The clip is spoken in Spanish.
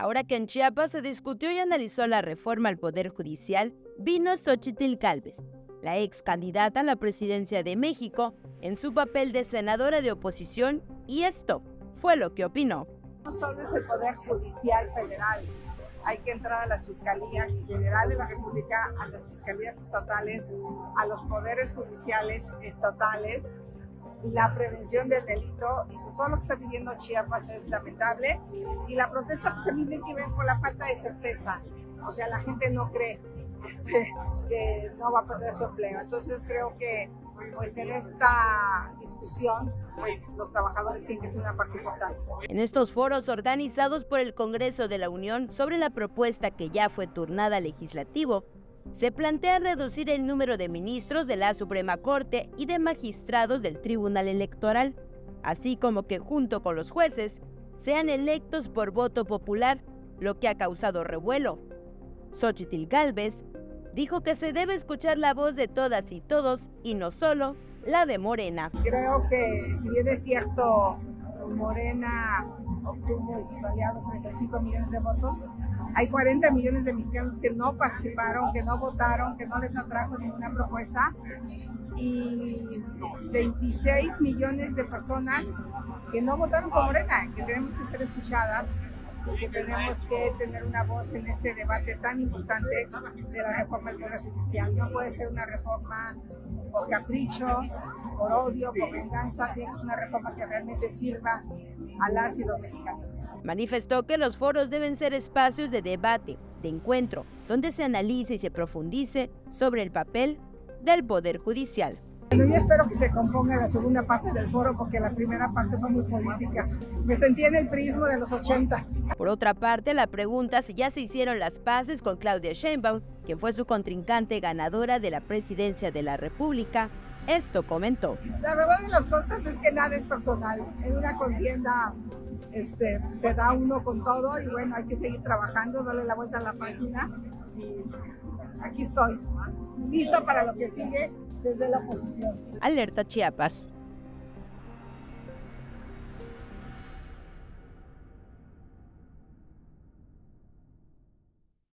Ahora que en Chiapas se discutió y analizó la reforma al Poder Judicial, vino Xochitl Calves, la ex candidata a la presidencia de México, en su papel de senadora de oposición, y esto fue lo que opinó. No solo es el Poder Judicial Federal, hay que entrar a las fiscalías generales de la República, a las fiscalías estatales, a los poderes judiciales estatales, la prevención del delito y pues todo lo que está viviendo Chiapas es lamentable y la protesta pues también tiene que ver con la falta de certeza, o sea, la gente no cree este, que no va a perder su empleo, entonces creo que pues en esta discusión pues los trabajadores tienen que ser una parte importante. En estos foros organizados por el Congreso de la Unión sobre la propuesta que ya fue turnada al legislativo, se plantea reducir el número de ministros de la Suprema Corte y de magistrados del Tribunal Electoral, así como que junto con los jueces sean electos por voto popular, lo que ha causado revuelo. Xochitl Galvez dijo que se debe escuchar la voz de todas y todos y no solo la de Morena. Creo que si bien es cierto, Morena obtuvo sus aliados 35 millones de votos, hay 40 millones de mexicanos que no participaron, que no votaron, que no les atrajo ninguna propuesta y 26 millones de personas que no votaron por Morena, que tenemos que ser escuchadas y que tenemos que tener una voz en este debate tan importante de la reforma del Poder Judicial. No puede ser una reforma por capricho, por odio, por venganza, tiene que ser una reforma que realmente sirva a las y los mexicanos. Manifestó que los foros deben ser espacios de debate, de encuentro, donde se analice y se profundice sobre el papel del Poder Judicial. Bueno, yo espero que se componga la segunda parte del foro porque la primera parte fue muy política. Me sentí en el prismo de los 80. Por otra parte, la pregunta si ya se hicieron las paces con Claudia Sheinbaum, quien fue su contrincante ganadora de la presidencia de la República, esto comentó. La verdad de las cosas es que nada es personal. En una contienda este, se da uno con todo y bueno, hay que seguir trabajando, darle la vuelta a la página y aquí estoy, listo para lo que sigue desde la oposición. Alerta Chiapas.